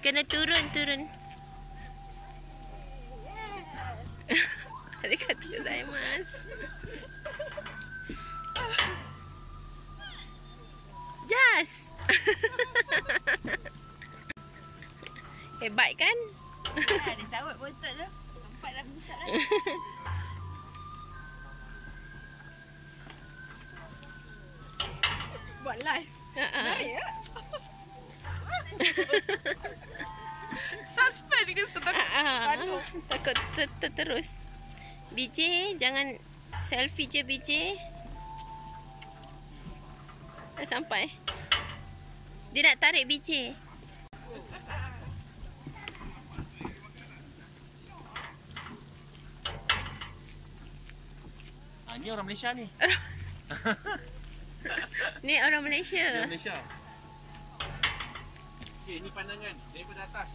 Kena turun, turun. Ada kata saya mas. Jas. Hebat kan? Ada sawat bontot tu. Empat dah puncak dah. Buat live. Ha-ha. Ya. Suspend ke setak Ah, Takut ter- ter- terus. BJ, jangan selfie je BJ. Dah sampai. Dia nak tarik BJ. Ha, ni orang Malaysia ni. Ni orang Malaysia. Orang Malaysia. Okey, ni pandangan daripada atas.